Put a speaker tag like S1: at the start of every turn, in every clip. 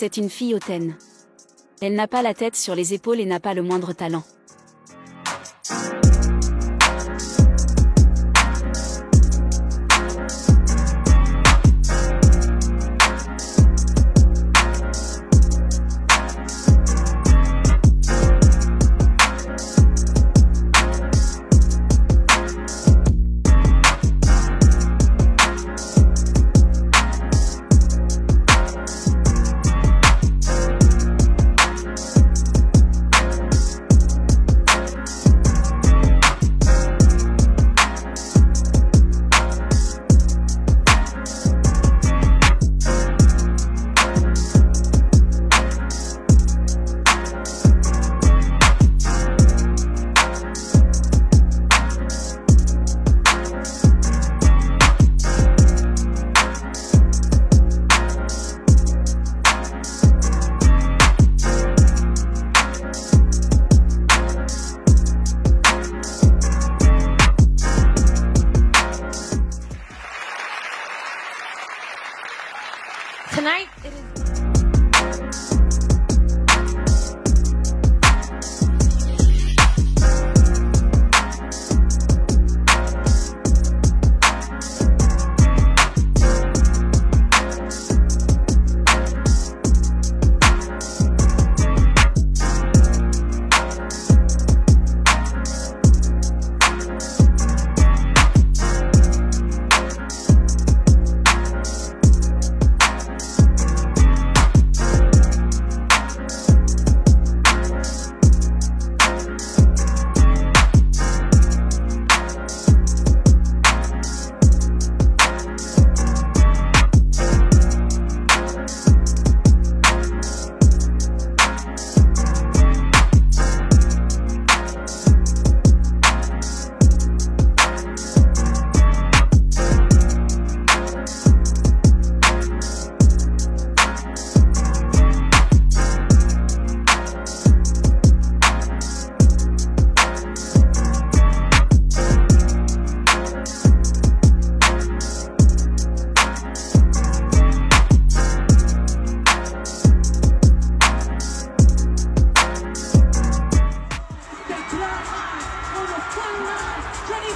S1: C'est une fille hautaine. Elle n'a pas la tête sur les épaules et n'a pas le moindre talent.
S2: Tonight, it is.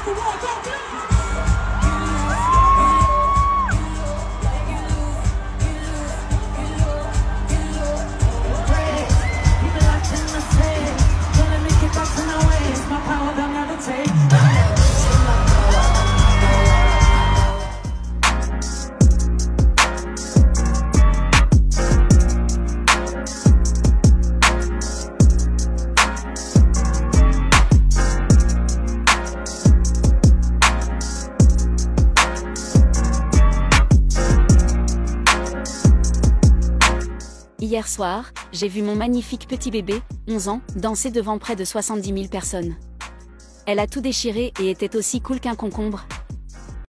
S3: Come on, go,
S1: Hier soir, j'ai vu mon magnifique petit bébé, 11 ans, danser devant près de 70 000 personnes. Elle a tout déchiré et était aussi cool qu'un concombre,